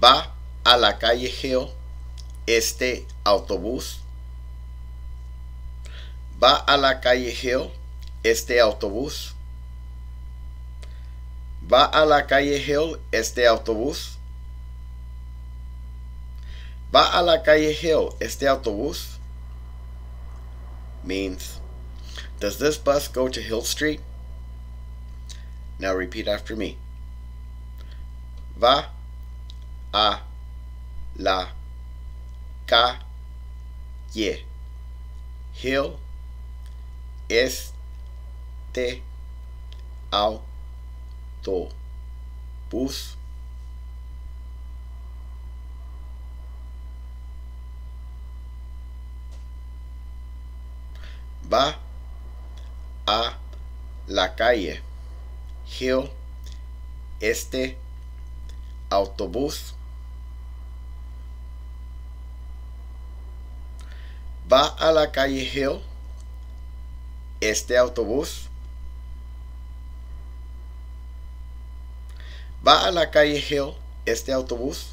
Va a la calle Hill este autobús. Va a la calle Hill este autobús. Va a la calle Hill este autobús. Va a la calle Hill este autobús. Means, does this bus go to Hill Street? Now repeat after me. Va a la calle Hill este autobús. Va a la calle Hill este autobús. Va a la calle Hill este autobús. Va a la calle Hill este autobús.